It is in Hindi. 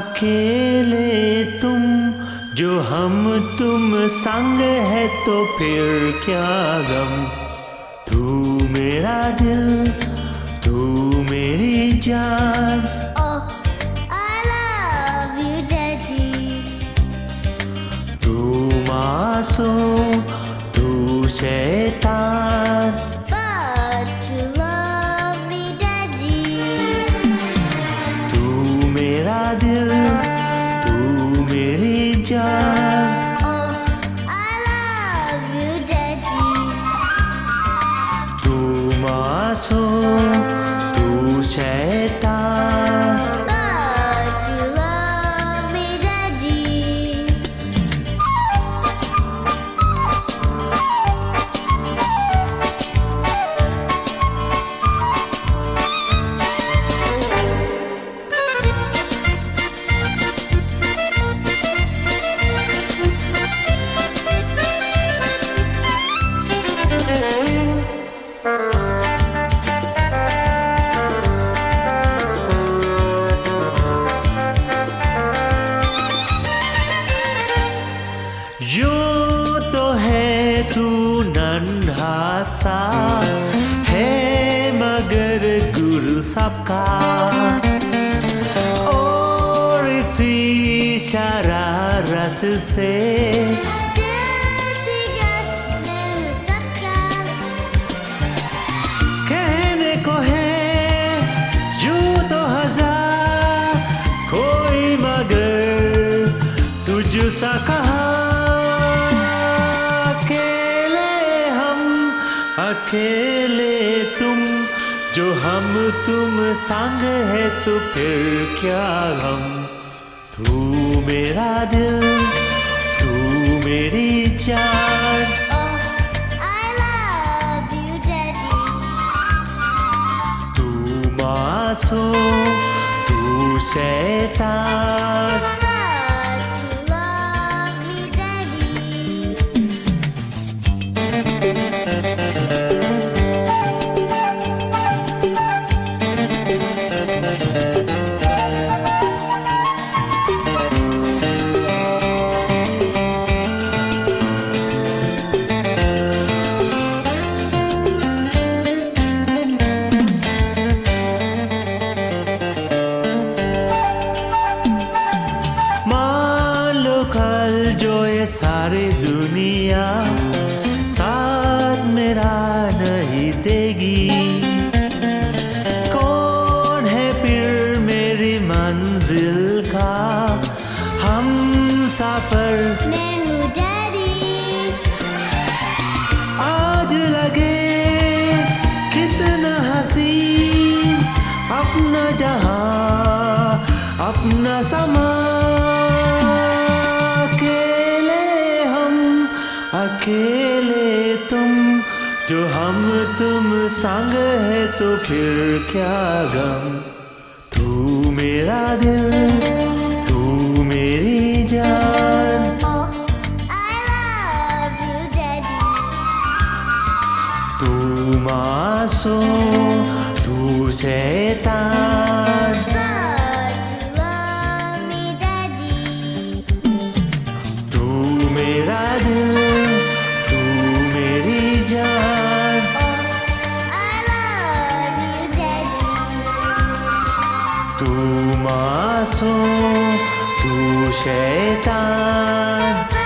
अकेले तुम जो हम तुम संग है तो फिर क्या गम? तू मेरा दिल तू मेरी जान। Oh, you, तू मासूम तू शैतान। नन्हा सा है मगर गुरु सबका। और इसी शरारत से हम तुम संग है तो फिर क्या हम तू मेरा दिल तू मेरी जान। Oh. तू मासूम तू शैतान। दुनिया साथ मेरा नहीं देगी। कौन है फिर मेरी मंजिल का? हम सफ़र मैं आज लगे कितना हसीन अपना जहाँ अपना समा अकेले तुम, जो हम तुम संग है तो फिर क्या गम तू मेरा दिल, तू मेरी जान. तू मासूम, तू शैतान तू मासूम तू शैतान